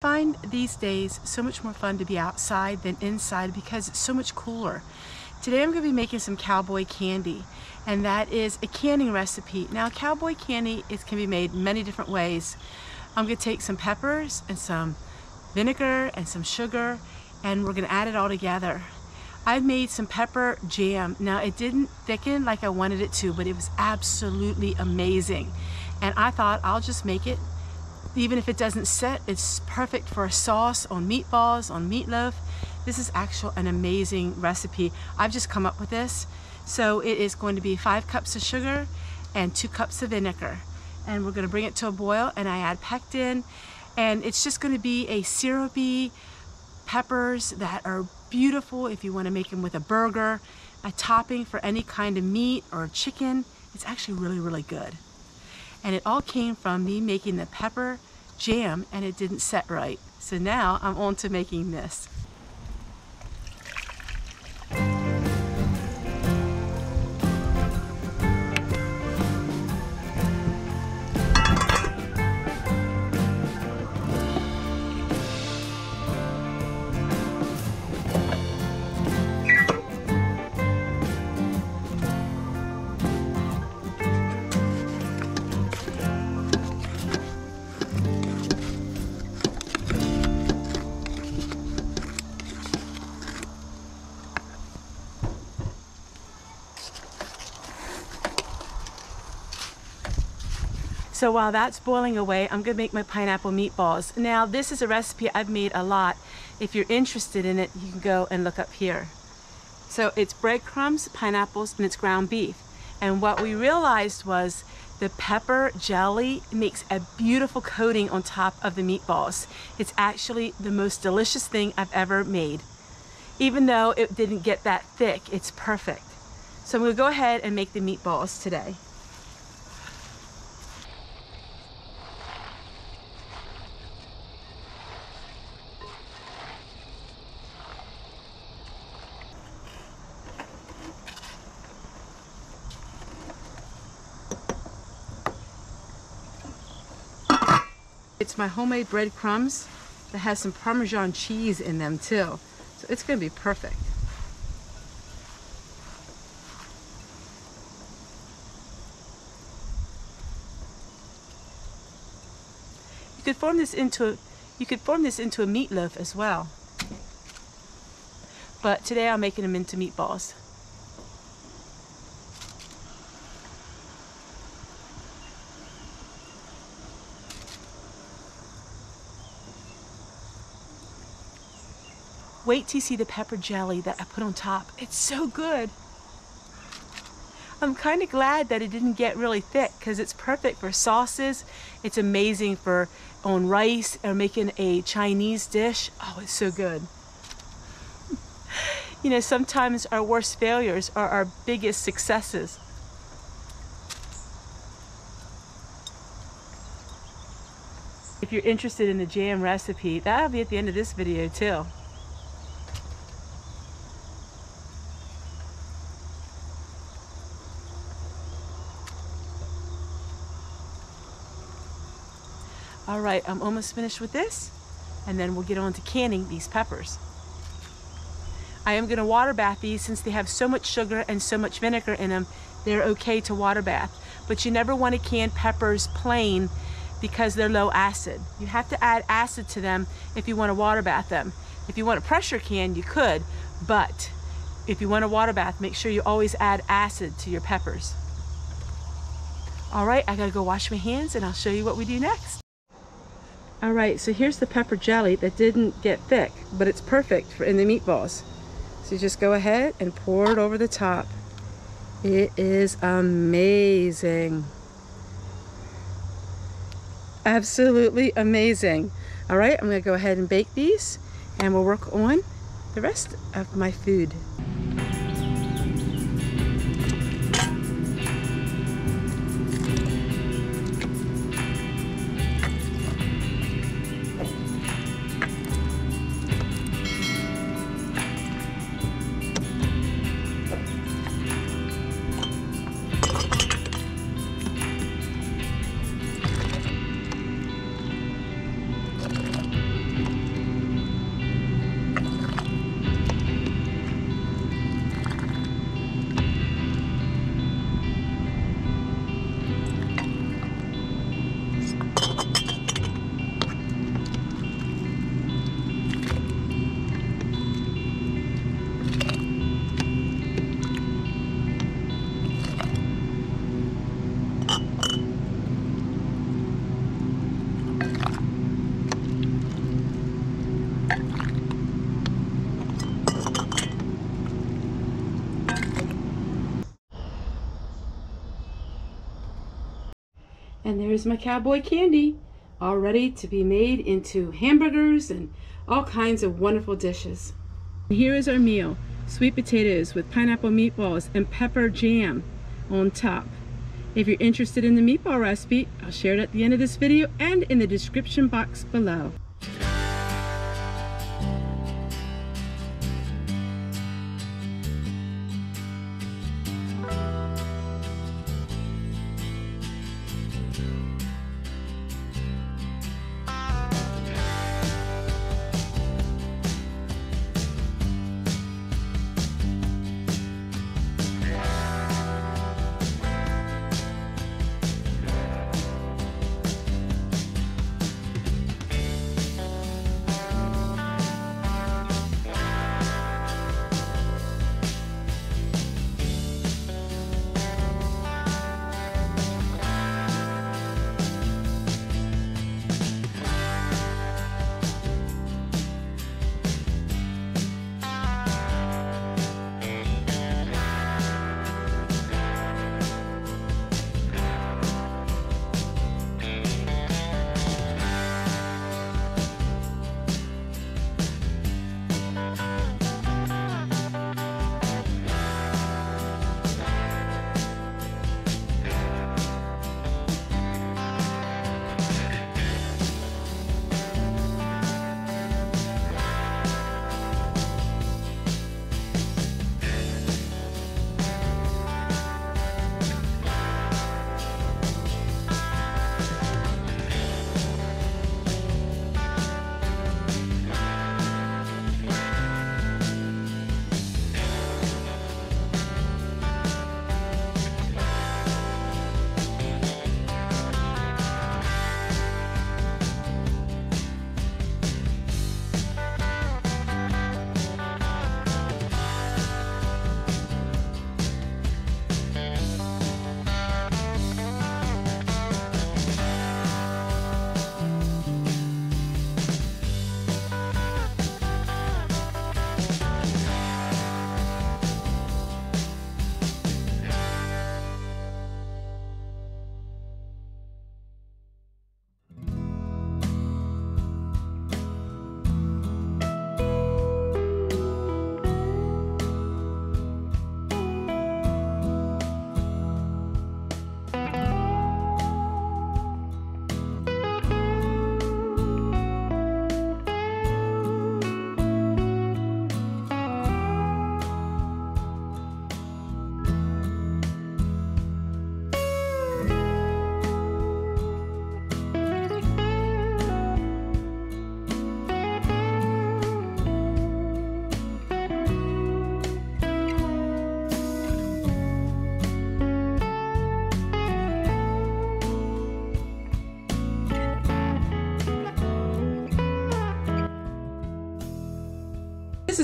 find these days so much more fun to be outside than inside because it's so much cooler. Today I'm going to be making some cowboy candy and that is a canning recipe. Now cowboy candy can be made many different ways. I'm going to take some peppers and some vinegar and some sugar and we're going to add it all together. I've made some pepper jam. Now it didn't thicken like I wanted it to but it was absolutely amazing and I thought I'll just make it even if it doesn't set, it's perfect for a sauce on meatballs, on meatloaf. This is actual an amazing recipe. I've just come up with this. So it is going to be five cups of sugar and two cups of vinegar. And we're gonna bring it to a boil and I add pectin. And it's just gonna be a syrupy peppers that are beautiful if you wanna make them with a burger, a topping for any kind of meat or chicken. It's actually really, really good. And it all came from me making the pepper jam and it didn't set right. So now I'm on to making this. So while that's boiling away, I'm gonna make my pineapple meatballs. Now, this is a recipe I've made a lot. If you're interested in it, you can go and look up here. So it's breadcrumbs, pineapples, and it's ground beef. And what we realized was the pepper jelly makes a beautiful coating on top of the meatballs. It's actually the most delicious thing I've ever made. Even though it didn't get that thick, it's perfect. So I'm gonna go ahead and make the meatballs today. It's my homemade breadcrumbs that has some Parmesan cheese in them too. So it's gonna be perfect. You could form this into you could form this into a meatloaf as well. But today I'm making them into meatballs. Wait till you see the pepper jelly that I put on top. It's so good. I'm kind of glad that it didn't get really thick because it's perfect for sauces. It's amazing for on rice or making a Chinese dish. Oh, it's so good. you know, sometimes our worst failures are our biggest successes. If you're interested in the jam recipe, that'll be at the end of this video too. I'm almost finished with this and then we'll get on to canning these peppers. I am gonna water bath these since they have so much sugar and so much vinegar in them, they're okay to water bath. But you never wanna can peppers plain because they're low acid. You have to add acid to them if you wanna water bath them. If you want a pressure can, you could, but if you want a water bath, make sure you always add acid to your peppers. All right, I gotta go wash my hands and I'll show you what we do next. All right, so here's the pepper jelly that didn't get thick, but it's perfect for in the meatballs. So you just go ahead and pour it over the top. It is amazing. Absolutely amazing. All right, I'm gonna go ahead and bake these and we'll work on the rest of my food. And there's my cowboy candy, all ready to be made into hamburgers and all kinds of wonderful dishes. Here is our meal, sweet potatoes with pineapple meatballs and pepper jam on top. If you're interested in the meatball recipe, I'll share it at the end of this video and in the description box below.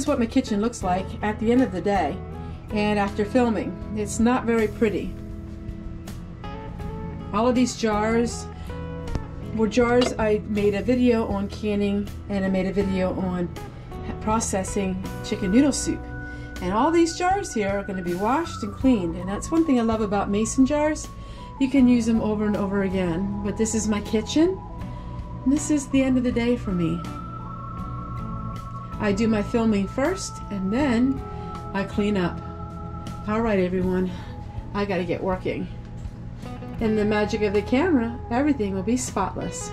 Is what my kitchen looks like at the end of the day and after filming. It's not very pretty. All of these jars were jars I made a video on canning and I made a video on processing chicken noodle soup. And all these jars here are going to be washed and cleaned. And that's one thing I love about mason jars. You can use them over and over again. But this is my kitchen. This is the end of the day for me. I do my filming first and then I clean up. All right, everyone, I gotta get working. In the magic of the camera, everything will be spotless.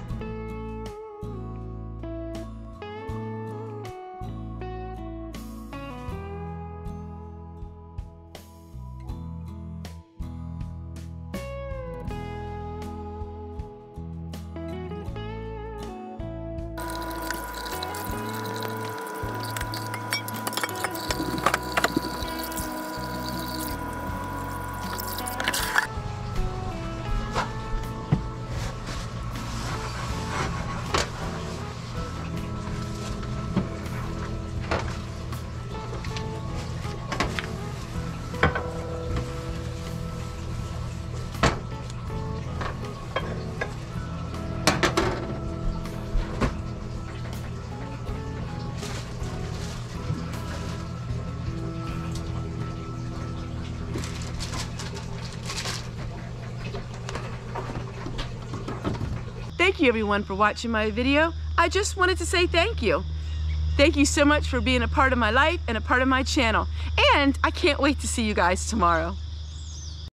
You everyone for watching my video. I just wanted to say thank you. Thank you so much for being a part of my life and a part of my channel. And I can't wait to see you guys tomorrow.